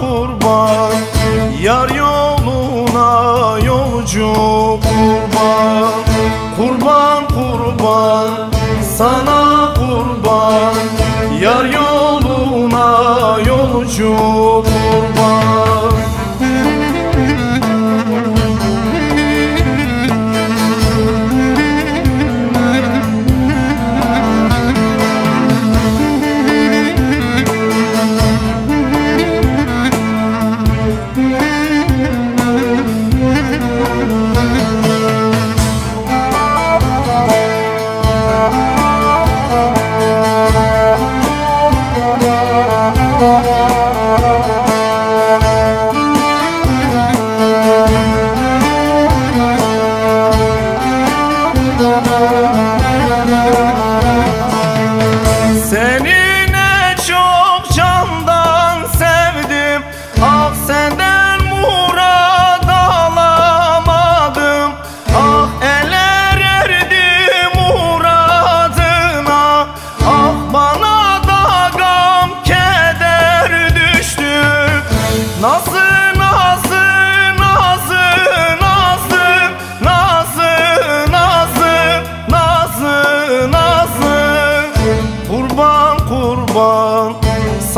kurban Yar yoluna yolcu kurban. Kurban kurban Sana kurban Yar yoluna yolcu kurban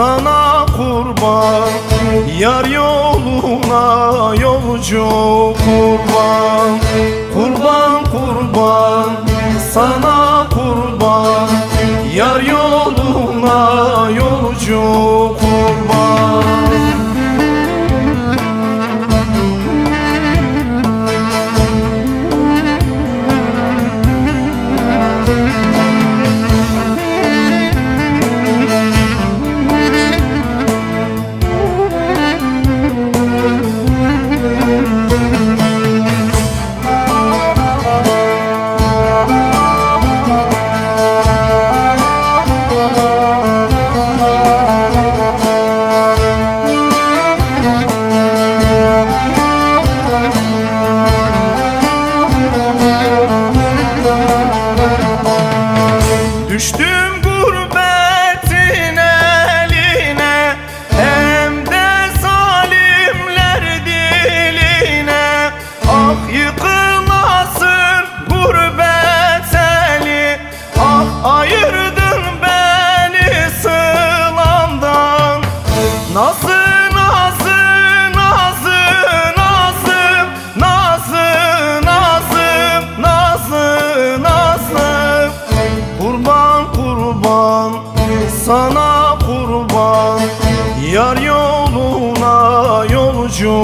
sana kurban Yar yoluna yolcu kurban. Kurban kurban sana Düştüm gurbetin eline Hem de zalimler diline. Ah yıkılasın gurbet eli Ah ayırdın beni sılandan Nasıl nasıl kurban sana kurban. Yar yoluna yolcu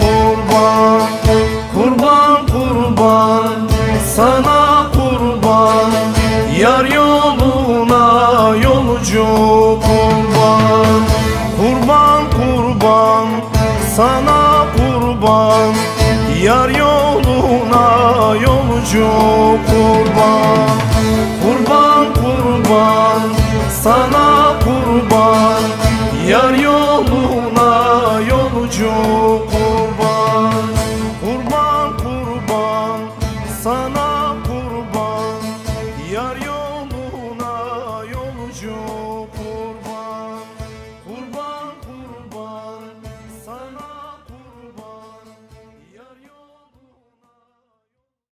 kurban. Kurban kurban sana kurban. Yar yoluna yolcu kurban. Kurban kurban sana kurban. Yar yoluna yolcu kurban